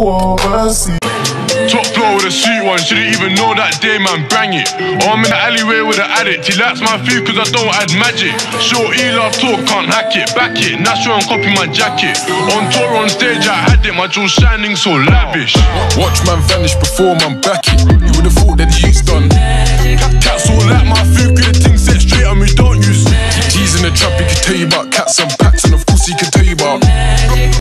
overseas. Top floor with a street one, shouldn't even know that day, man, bang it. Oh, I'm in the alleyway with an addict, he likes my food cause I don't add magic. Short E love talk, can't hack it, back it, natural and copy my jacket. On tour, on stage, I had it, my jewels shining so lavish. Watch man vanish before man back it, you would've thought that the heat's done. Cats all like my food, good things set straight and we don't use. He's in the trap, he could tell you about cats and packs, and of course he could